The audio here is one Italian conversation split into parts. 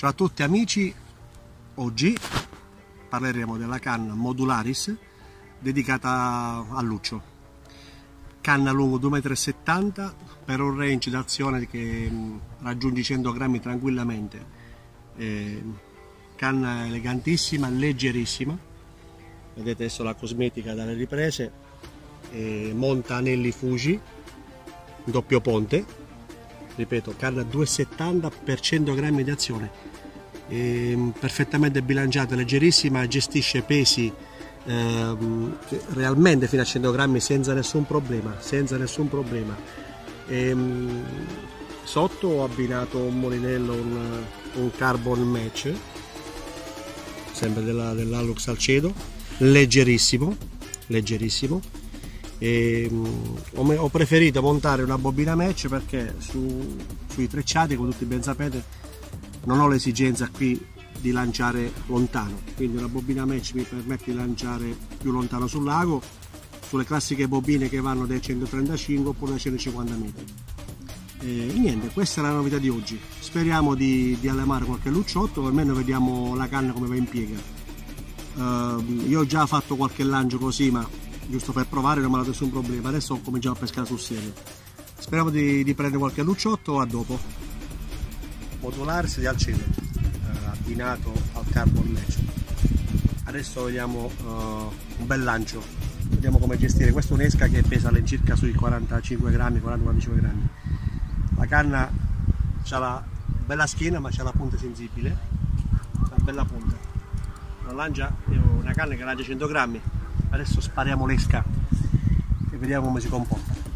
Ciao a tutti amici, oggi parleremo della canna Modularis dedicata a Luccio. Canna lungo 2,70 m per un range d'azione che mm, raggiunge 100 grammi tranquillamente. Eh, canna elegantissima, leggerissima. Vedete adesso la cosmetica dalle riprese. Eh, monta anelli Fuji, doppio ponte. Ripeto, canna 2,70 per 100 grammi di azione eh, perfettamente bilanciata, leggerissima, gestisce pesi eh, realmente fino a 100 grammi senza nessun problema, senza nessun problema. Ehm, sotto ho abbinato un molinello, un, un carbon match, sempre della, dell'Alux Alcedo, leggerissimo, leggerissimo. E, um, ho, preferito montare una bobina match perché su, sui trecciati, come tutti ben sapete, non ho l'esigenza qui di lanciare lontano. Quindi una bobina match mi permette di lanciare più lontano sul lago sulle classiche bobine che vanno dai 135 oppure dai 150 metri. E niente questa è la novità di oggi. Speriamo di, di allemare qualche lucciotto almeno vediamo la canna come va in piega. Uh, io ho già fatto qualche lancio così ma giusto per provare non mi ha dato nessun problema. Adesso ho cominciato a pescare sul serio speriamo di, di prendere qualche lucciotto a dopo. Modulare sedia al centro eh, abbinato al carbon match. Adesso vediamo uh, un bel lancio. Vediamo come gestire. Questa è un'esca che pesa all'incirca sui 45 grammi 40-45 grammi. La canna ha la bella schiena ma c'ha la punta sensibile. Una bella punta. Una, lancia, una canna che lancia 100 grammi adesso spariamo l'esca e vediamo come si comporta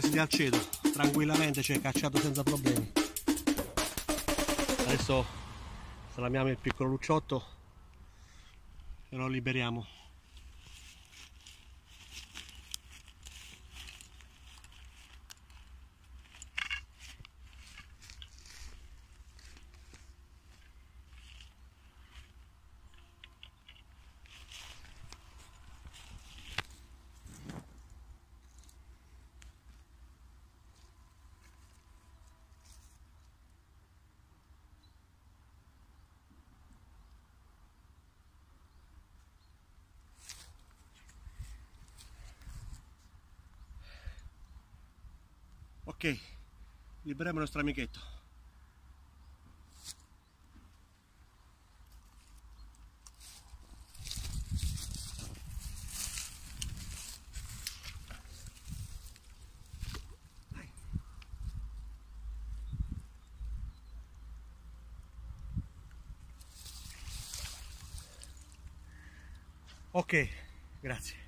si accedo tranquillamente cioè cacciato senza problemi. Adesso salamiamo il piccolo lucciotto e lo liberiamo ok liberiamo il nostro amichetto. Ok grazie